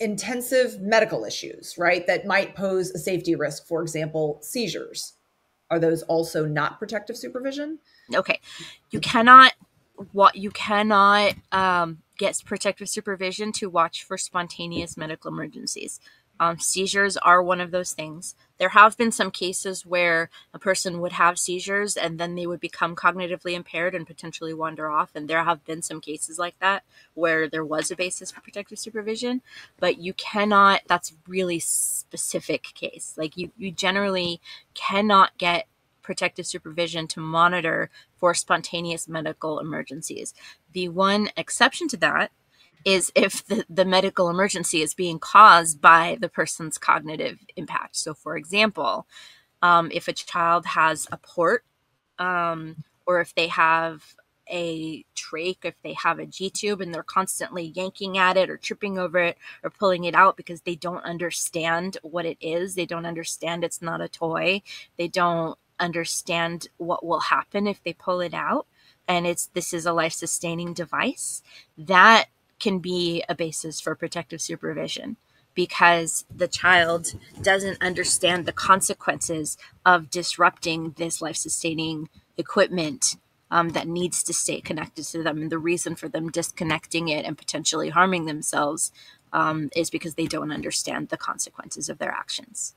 intensive medical issues, right, that might pose a safety risk, for example, seizures, are those also not protective supervision? Okay. You cannot what you cannot um, get protective supervision to watch for spontaneous medical emergencies. Um, seizures are one of those things. There have been some cases where a person would have seizures and then they would become cognitively impaired and potentially wander off. And there have been some cases like that where there was a basis for protective supervision, but you cannot, that's really specific case. Like you, you generally cannot get protective supervision to monitor for spontaneous medical emergencies. The one exception to that is if the, the medical emergency is being caused by the person's cognitive impact. So, for example, um, if a child has a port, um, or if they have a trach, if they have a G tube and they're constantly yanking at it or tripping over it or pulling it out because they don't understand what it is, they don't understand it's not a toy, they don't understand what will happen if they pull it out. And it's this is a life sustaining device. That can be a basis for protective supervision because the child doesn't understand the consequences of disrupting this life sustaining equipment um, that needs to stay connected to them. And the reason for them disconnecting it and potentially harming themselves um, is because they don't understand the consequences of their actions.